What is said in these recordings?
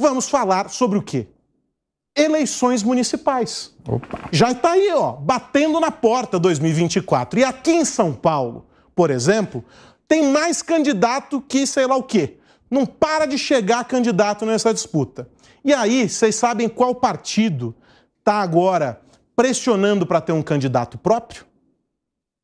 vamos falar sobre o quê? Eleições municipais. Opa. Já está aí, ó, batendo na porta 2024. E aqui em São Paulo, por exemplo, tem mais candidato que sei lá o quê. Não para de chegar candidato nessa disputa. E aí, vocês sabem qual partido está agora pressionando para ter um candidato próprio?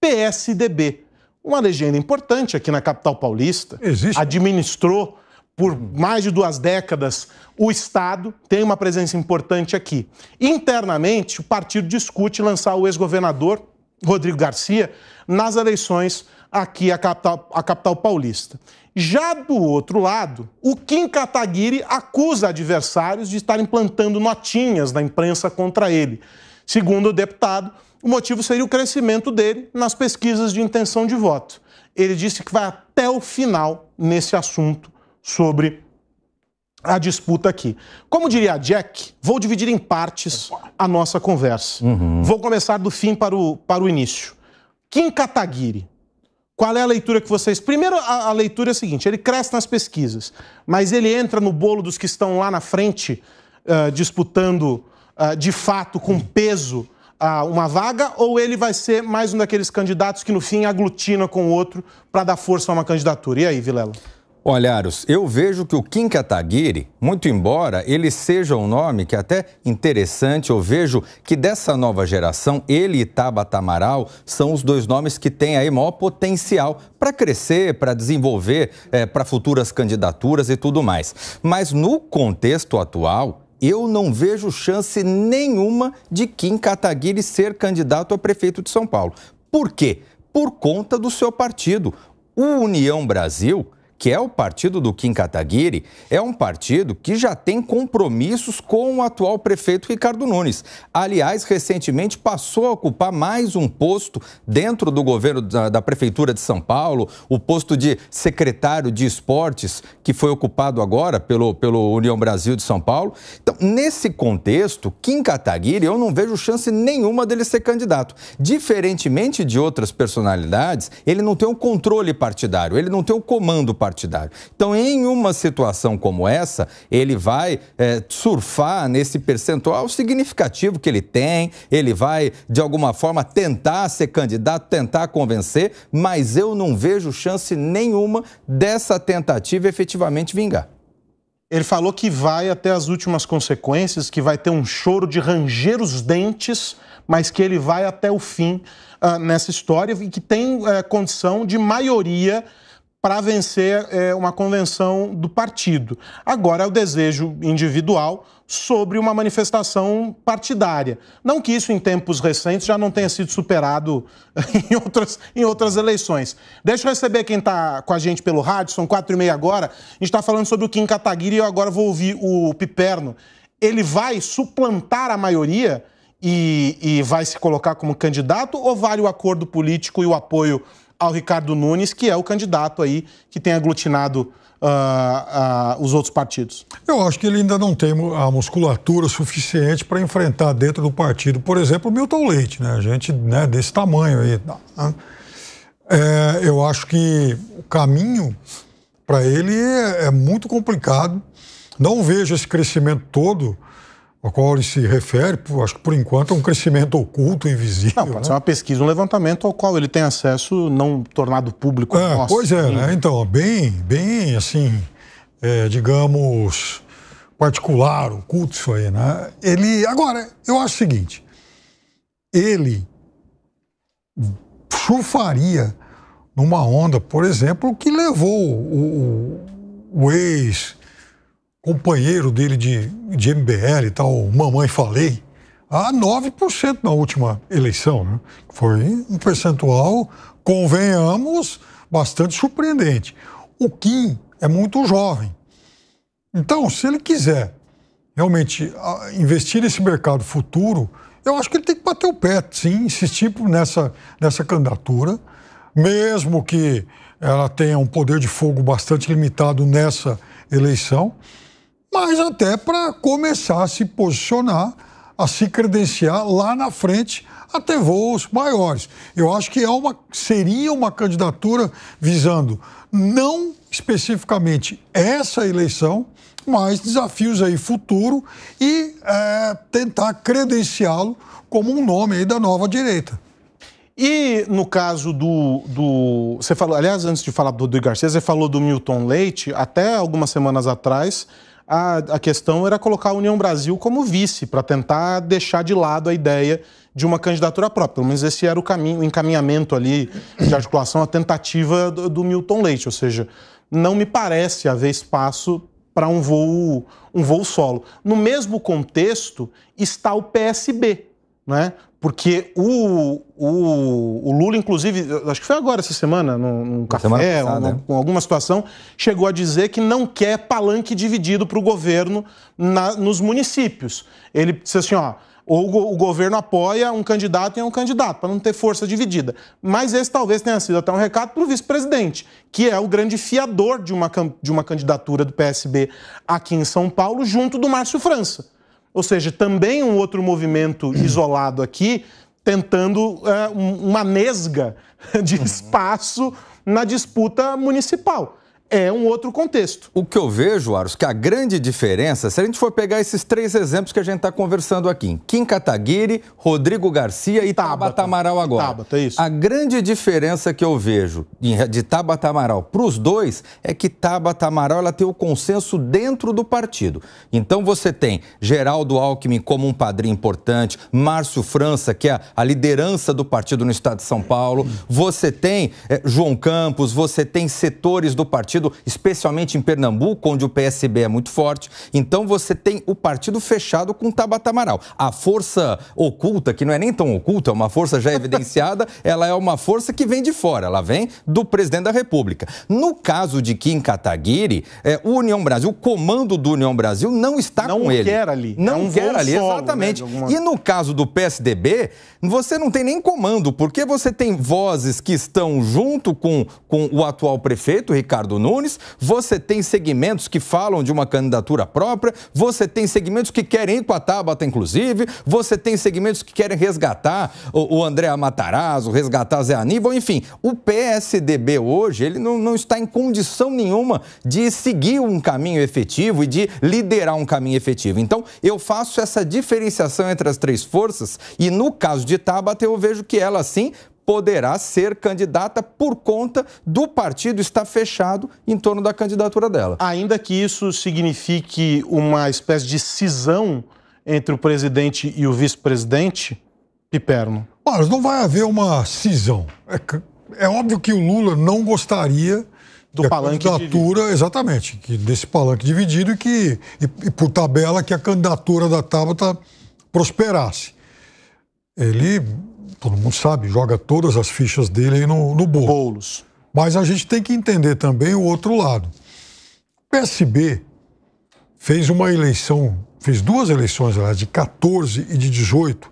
PSDB. Uma legenda importante aqui na capital paulista. Existe. Administrou por mais de duas décadas o Estado, tem uma presença importante aqui. Internamente, o partido discute lançar o ex-governador Rodrigo Garcia nas eleições aqui à capital, à capital paulista. Já do outro lado, o Kim Kataguiri acusa adversários de estarem plantando notinhas na imprensa contra ele. Segundo o deputado, o motivo seria o crescimento dele nas pesquisas de intenção de voto. Ele disse que vai até o final nesse assunto sobre a disputa aqui. Como diria Jack, vou dividir em partes a nossa conversa. Uhum. Vou começar do fim para o, para o início. Kim Kataguiri, qual é a leitura que vocês. Primeiro, a, a, leitura é a seguinte: ele cresce nas pesquisas, mas ele entra no bolo dos que estão lá na frente, uh, disputando uh, de fato, com peso, uh, uma vaga, ou ele vai ser mais um daqueles candidatos que no fim aglutina com o outro para dar força a uma candidatura? E aí, Vilela? Olha, Aros, eu vejo que o Kim Kataguiri, muito embora ele seja um nome que é até interessante, eu vejo que dessa nova geração, ele e Tabata Amaral são os dois nomes que têm aí maior potencial para crescer, para desenvolver, é, para futuras candidaturas e tudo mais. Mas no contexto atual, eu não vejo chance nenhuma de Kim Kataguiri ser candidato a prefeito de São Paulo. Por quê? Por conta do seu partido. O União Brasil que é o partido do Kim Kataguiri, é um partido que já tem compromissos com o atual prefeito Ricardo Nunes. Aliás, recentemente passou a ocupar mais um posto dentro do governo da, da Prefeitura de São Paulo, o posto de secretário de esportes, que foi ocupado agora pelo, pelo União Brasil de São Paulo. Então, nesse contexto, Kim Kataguiri, eu não vejo chance nenhuma dele ser candidato. Diferentemente de outras personalidades, ele não tem um controle partidário, ele não tem o um comando partidário partidário. Então, em uma situação como essa, ele vai é, surfar nesse percentual significativo que ele tem, ele vai, de alguma forma, tentar ser candidato, tentar convencer, mas eu não vejo chance nenhuma dessa tentativa efetivamente vingar. Ele falou que vai até as últimas consequências, que vai ter um choro de ranger os dentes, mas que ele vai até o fim uh, nessa história e que tem uh, condição de maioria para vencer é, uma convenção do partido. Agora é o desejo individual sobre uma manifestação partidária. Não que isso, em tempos recentes, já não tenha sido superado em outras, em outras eleições. Deixa eu receber quem está com a gente pelo rádio, são quatro e meia agora. A gente está falando sobre o Kim Kataguiri e eu agora vou ouvir o Piperno. Ele vai suplantar a maioria e, e vai se colocar como candidato ou vale o acordo político e o apoio ao Ricardo Nunes, que é o candidato aí que tem aglutinado uh, uh, os outros partidos? Eu acho que ele ainda não tem a musculatura suficiente para enfrentar dentro do partido, por exemplo, o Milton Leite, né? Gente né, desse tamanho aí. Né? É, eu acho que o caminho para ele é, é muito complicado. Não vejo esse crescimento todo ao qual ele se refere, acho que por enquanto é um crescimento oculto, invisível. Não, pode né? ser uma pesquisa, um levantamento ao qual ele tem acesso não tornado público. É, pois é, né? então, bem, bem assim, é, digamos, particular, oculto isso aí, né? Ele, agora, eu acho o seguinte, ele surfaria numa onda, por exemplo, que levou o, o, o ex companheiro dele de, de MBL e tal, Mamãe Falei, a 9% na última eleição. Né? Foi um percentual, convenhamos, bastante surpreendente. O Kim é muito jovem. Então, se ele quiser realmente investir nesse mercado futuro, eu acho que ele tem que bater o pé, sim, insistir nessa, nessa candidatura, mesmo que ela tenha um poder de fogo bastante limitado nessa eleição mas até para começar a se posicionar, a se credenciar lá na frente até voos maiores. Eu acho que é uma, seria uma candidatura visando não especificamente essa eleição, mas desafios aí futuro e é, tentar credenciá-lo como um nome aí da nova direita. E no caso do, do. Você falou, aliás, antes de falar do Rodrigo Garcia, você falou do Milton Leite, até algumas semanas atrás, a, a questão era colocar a União Brasil como vice, para tentar deixar de lado a ideia de uma candidatura própria. Pelo menos esse era o caminho, o encaminhamento ali de articulação, a tentativa do, do Milton Leite. Ou seja, não me parece haver espaço para um voo, um voo solo. No mesmo contexto está o PSB, né? Porque o, o, o, Lula, inclusive, acho que foi agora essa semana, num, num café, passada, uma, com alguma situação, chegou a dizer que não quer palanque dividido para o governo na, nos municípios. Ele disse assim: ó, ou o governo apoia um candidato e é um candidato, para não ter força dividida. Mas esse talvez tenha sido até um recado para o vice-presidente, que é o grande fiador de uma, de uma candidatura do PSB aqui em São Paulo, junto do Márcio França. Ou seja, também um outro movimento isolado aqui, tentando é, uma nesga de espaço na disputa municipal é um outro contexto. O que eu vejo, Aros, que a grande diferença, se a gente for pegar esses três exemplos que a gente está conversando aqui, Kim Kataguiri, Rodrigo Garcia e Tabata, Amaral agora. Tabata, isso. A grande diferença que eu vejo de Tabata Amaral para os dois é que Tabata Amaral ela tem o consenso dentro do partido. Então você tem Geraldo Alckmin como um padrinho importante, Márcio França, que é a liderança do partido no estado de São Paulo, você tem é, João Campos, você tem setores do partido partido, especialmente em Pernambuco, onde o PSB é muito forte. Então você tem o partido fechado com Tabata Amaral. A força oculta, que não é nem tão oculta, é uma força já evidenciada, ela é uma força que vem de fora, ela vem do presidente da República. No caso de Kim Kataguiri, é, o União Brasil, o comando do União Brasil não está não com ele. Não quer ali. Não é um quer ali, solo, né, exatamente. Né, alguma... E no caso do PSDB, você não tem nem comando, porque você tem vozes que estão junto com, com o atual prefeito, Ricardo Nunes, você tem segmentos que falam de uma candidatura própria, você tem segmentos que querem ir com a Tabata, inclusive, você tem segmentos que querem resgatar o, o André Matarazzo, resgatar Zé Aníbal, enfim. O PSDB hoje, ele não, não está em condição nenhuma de seguir um caminho efetivo e de liderar um caminho efetivo. Então, eu faço essa diferenciação entre as três forças e, no caso de Tabata, eu vejo que ela, sim, poderá ser candidata por conta do partido estar fechado em torno da candidatura dela. Ainda que isso signifique uma espécie de cisão entre o presidente e o vice-presidente, Piperno? Mas não vai haver uma cisão. É, é óbvio que o Lula não gostaria do palanque candidatura, dividido. exatamente, que desse palanque dividido e que, e, e por tabela, que a candidatura da Tabata prosperasse. Ele todo mundo sabe, joga todas as fichas dele aí no, no bolo. Bolos. Mas a gente tem que entender também o outro lado. O PSB fez uma eleição, fez duas eleições, aliás, de 14 e de 18,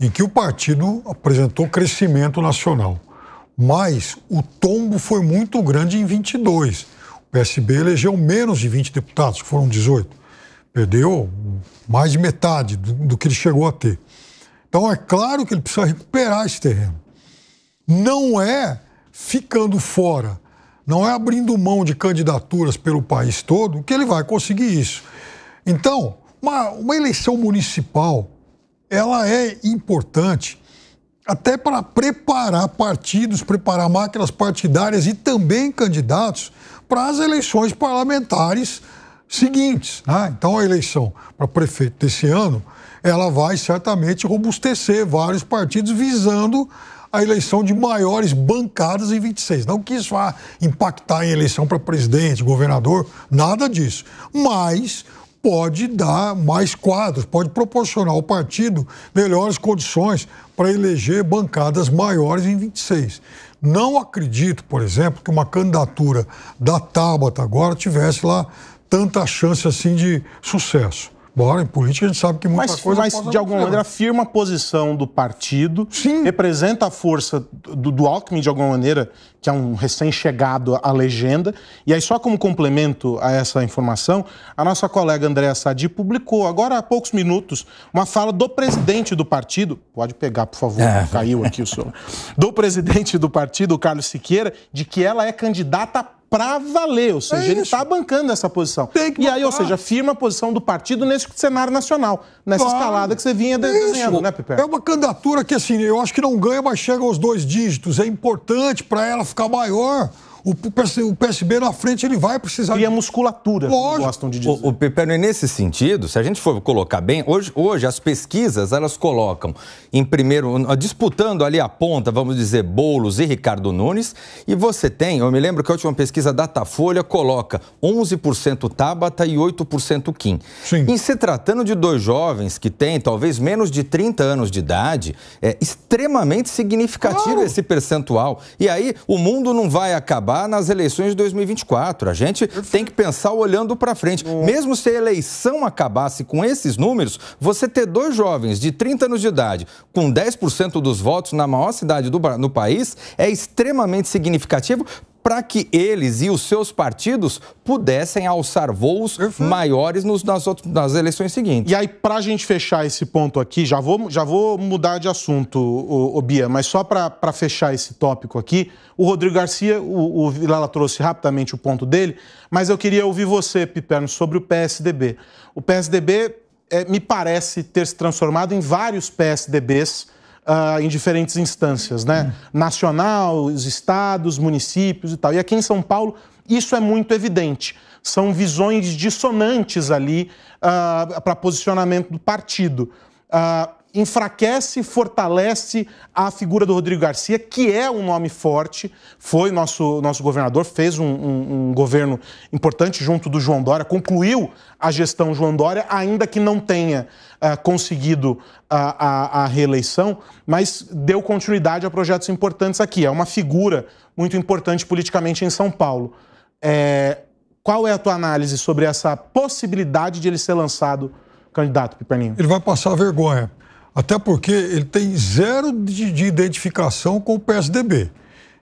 em que o partido apresentou crescimento nacional. Mas o tombo foi muito grande em 22. O PSB elegeu menos de 20 deputados, que foram 18. Perdeu mais de metade do, do que ele chegou a ter. Então é claro que ele precisa recuperar esse terreno. Não é ficando fora, não é abrindo mão de candidaturas pelo país todo que ele vai conseguir isso. Então, uma, uma eleição municipal, ela é importante até para preparar partidos, preparar máquinas partidárias e também candidatos para as eleições parlamentares seguintes. Né? Então, a eleição para prefeito desse ano ela vai certamente robustecer vários partidos visando a eleição de maiores bancadas em 26. Não que isso vá impactar em eleição para presidente, governador, nada disso. Mas pode dar mais quadros, pode proporcionar ao partido melhores condições para eleger bancadas maiores em 26. Não acredito, por exemplo, que uma candidatura da Tabata agora tivesse lá tanta chance assim de sucesso. Bora, em política a gente sabe que muita mas, coisa. Mas, de alguma maneira, afirma a posição do partido, Sim. representa a força do, do Alckmin, de alguma maneira, que é um recém-chegado à legenda. E aí, só como complemento a essa informação, a nossa colega Andréa Sadi publicou, agora há poucos minutos, uma fala do presidente do partido. Pode pegar, por favor, é. caiu aqui o senhor. Do presidente do partido, Carlos Siqueira, de que ela é candidata para valer, ou seja, é ele está bancando essa posição. e aí, ou seja, firma a posição do partido nesse cenário nacional, nessa claro. escalada que você vinha desenhando, né, Piper? É uma candidatura que, assim, eu acho que não ganha, mas chega aos dois dígitos. É importante para ela ficar maior o, PSB na frente ele vai precisar. E a musculatura, Lógico. gostam de dizer. O, o Pepeno, e nesse sentido, se a gente for colocar bem, hoje, hoje as pesquisas elas colocam em primeiro, disputando ali a ponta, vamos dizer, Boulos e Ricardo Nunes, e você tem, eu me lembro que a última pesquisa Datafolha coloca 11% Tabata e 8% Kim. Sim. Em se tratando de dois jovens que têm talvez menos de 30 anos de idade, é extremamente significativo claro. esse percentual. E aí o mundo não vai acabar nas eleições de 2024. A gente tem que pensar olhando para frente. Mesmo se a eleição acabasse com esses números, você ter dois jovens de 30 anos de idade com 10% dos votos na maior cidade do no país é extremamente significativo para que eles e os seus partidos pudessem alçar voos maiores nos, nas, outras, nas eleições seguintes. E aí, para a gente fechar esse ponto aqui, já vou, já vou mudar de assunto, o, o Bia, mas só para fechar esse tópico aqui, o Rodrigo Garcia, o, o Vilela trouxe rapidamente o ponto dele, mas eu queria ouvir você, Piperno, sobre o PSDB. O PSDB é, me parece ter se transformado em vários PSDBs uh, em diferentes instâncias, né? Hum. Nacional, os estados, municípios e tal. E aqui em São Paulo, isso é muito evidente. São visões dissonantes ali uh, para posicionamento do partido. Uh, enfraquece, fortalece a figura do Rodrigo Garcia, que é um nome forte, foi nosso, nosso governador, fez um, um, um governo importante junto do João Dória, concluiu a gestão João Dória, ainda que não tenha uh, conseguido a, a, a, reeleição, mas deu continuidade a projetos importantes aqui. É uma figura muito importante politicamente em São Paulo. É, qual é a tua análise sobre essa possibilidade de ele ser lançado candidato, Piperninho? Ele vai passar vergonha. Até porque ele tem zero de, de identificação com o PSDB.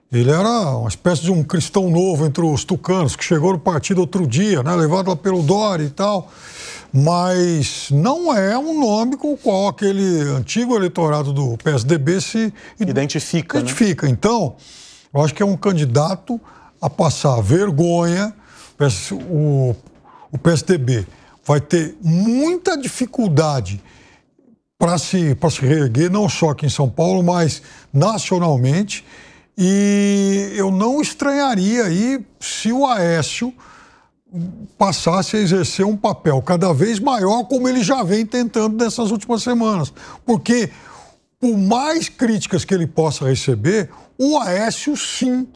Ele era uma espécie de um cristão novo entre os tucanos, que chegou no partido outro dia, né, levado lá pelo Dória e tal. Mas não é um nome com o qual aquele antigo eleitorado do PSDB se identifica. identifica. Né? Então, eu acho que é um candidato a passar vergonha. O, o PSDB vai ter muita dificuldade para se, se reerguer, não só aqui em São Paulo, mas nacionalmente. E eu não estranharia aí se o Aécio passasse a exercer um papel cada vez maior, como ele já vem tentando nessas últimas semanas. Porque, por mais críticas que ele possa receber, o Aécio, sim,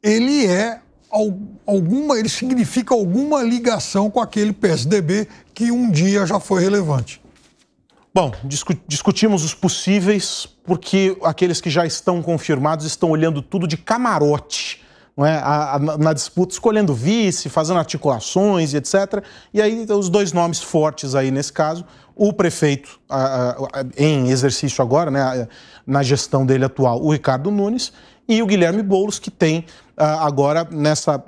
ele é alguma, ele significa alguma ligação com aquele PSDB que um dia já foi relevante. Bom, discutimos os possíveis, porque aqueles que já estão confirmados estão olhando tudo de camarote. Não é? A, a, na disputa, escolhendo vice, fazendo articulações e etc. E aí, os dois nomes fortes aí nesse caso: o prefeito, a, em exercício agora, né, na gestão dele atual, o Ricardo Nunes, e o Guilherme Boulos, que tem agora nessa,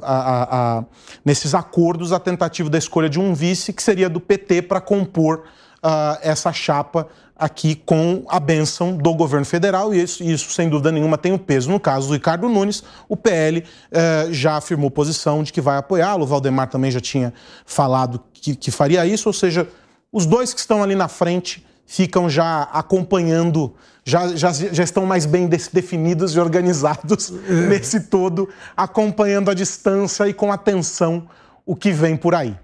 nesses acordos a tentativa da escolha de um vice, que seria do PT para compor uh, essa chapa aqui com a benção do governo federal, e isso, isso, sem dúvida nenhuma, tem o um peso. No caso do Ricardo Nunes, o PL eh, já afirmou posição de que vai apoiá-lo, o Valdemar também já tinha falado que, que faria isso, ou seja, os dois que estão ali na frente ficam já acompanhando, já, já, já estão mais bem definidos e organizados é. nesse todo, acompanhando a distância e com atenção o que vem por aí.